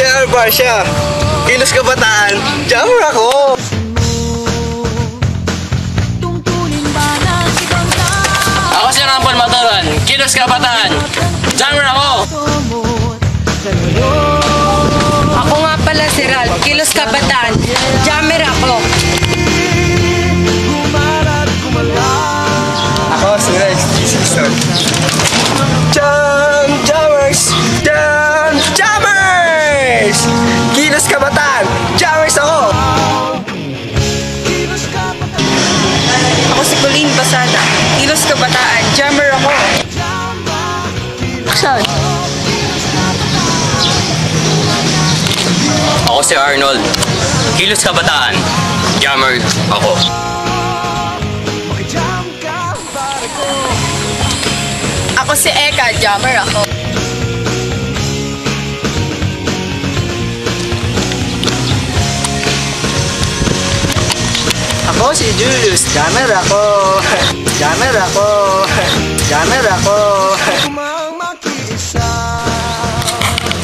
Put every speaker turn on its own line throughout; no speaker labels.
JR Barcia. Kilos Kabataan. Jammer ako.
Ako si Rampon Maturan, Kilos Kabataan. Jammer ako!
Ako nga pala si Ral, Kilos Kabataan. Jammer Colleen Basada, Kilos Kabataan. Jammer ako. Action!
Ako si Arnold, Kilos Kabataan. Jammer ako.
Ako si Eka, Jammer ako.
Ako si Julius. Jammer ako. Jammer ako. Jammer ako.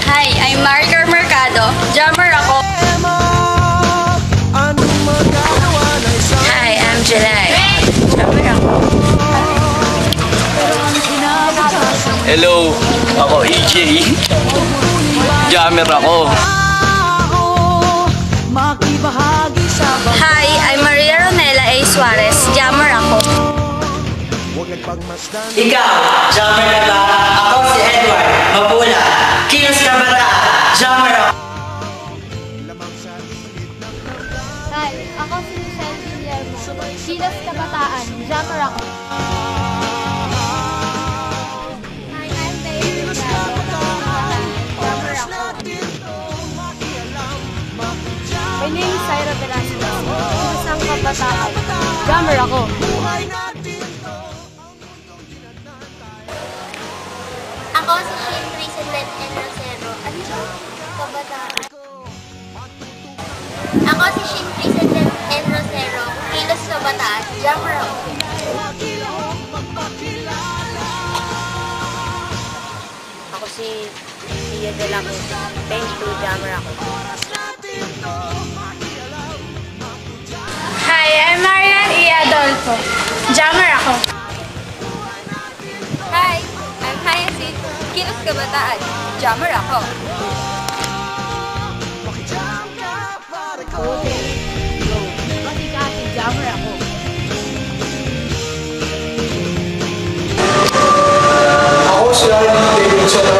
Hi, I'm Margar Mercado. Jammer ako. Hi, I'm Jelay. Jammer ako.
Hello, ako EJ. Jammer ako.
Hi, Suarez. Jammer ako.
Ikaw, Jammer ka ba? Ako si Edward, Mapula. Kilos ka ba ta? Jammer ako.
Hi, ako si Michelle Guillermo. Silas Kabataan. Jammer ako. Hi, I'm Bailey Mercado. Jammer ako. My name is Syra Velasquez. Kabataan. Jammer ako.
Ako si Shin President N. Rosero. Ano siya? Kabataan. Ako si Shin President N. Rosero. Kilos Kabataan. Jammer ako.
Ako si Tia de la Cruz. Thank you, Jammer ako.
Hi, I'm Marian E. Adolfo. Jammer ako.
Hi, I'm Hyacinth. Kilos Kabataan. Jammer ako.
Pati ka si Jammer ako.
Ako si Arnie David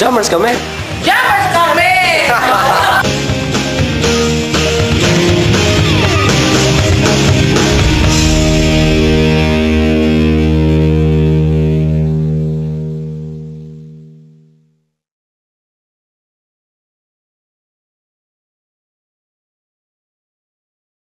Jammers kami.
Jammers kami!